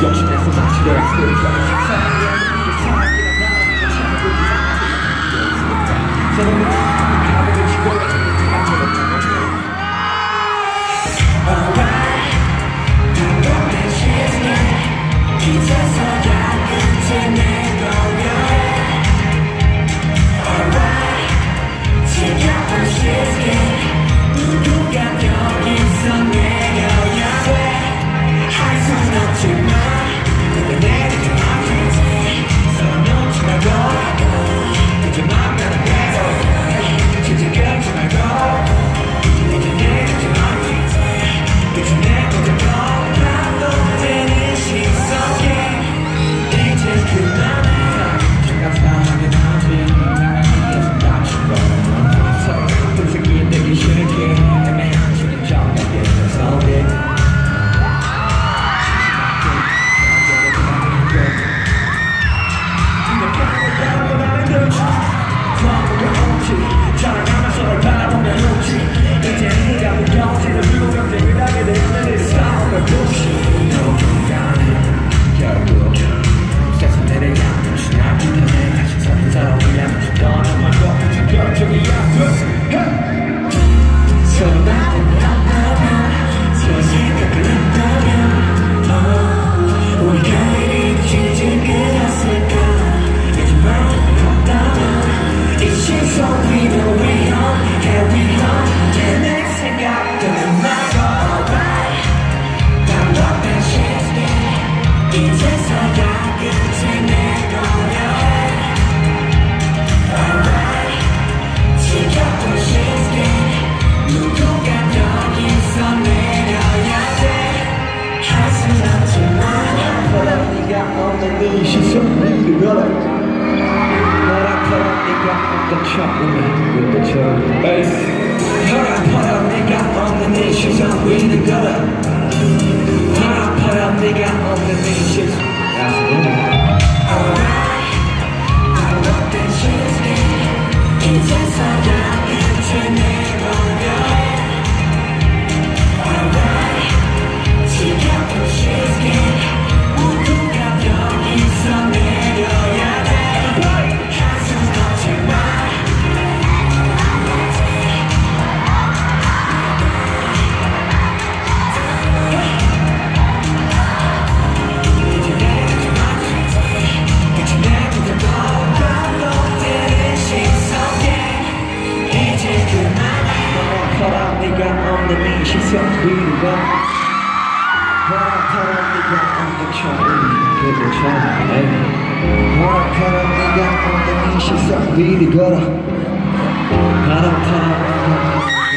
judgments and watch their experience. So the chop, with the chop, up, hurry up, nigga, on the knee, she's on with the gutter. Hurry up, up, nigga, on the knee, she's... That's. Alright, I love that she's. It's just Wanna cut up, nigga, on the knees, she's up, be the gutter. Cut up, cut up, cut up.